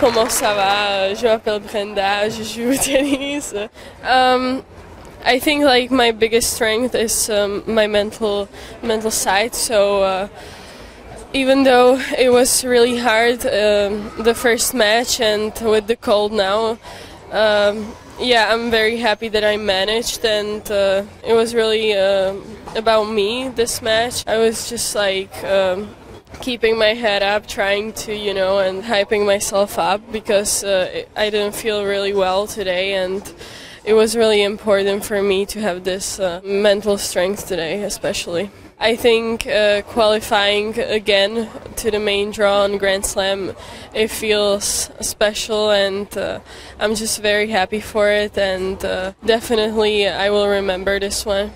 comment ça va? Je m'appelle Brenda, je joue au tennis. Um, I think like my biggest strength is um, my mental mental side. So uh, even though it was really hard um, the first match and with the cold now, um, yeah, I'm very happy that I managed and uh, it was really uh, about me this match. I was just like um, keeping my head up, trying to, you know, and hyping myself up because uh, I didn't feel really well today and it was really important for me to have this uh, mental strength today, especially. I think uh, qualifying again to the main draw on Grand Slam, it feels special, and uh, I'm just very happy for it. And uh, definitely, I will remember this one.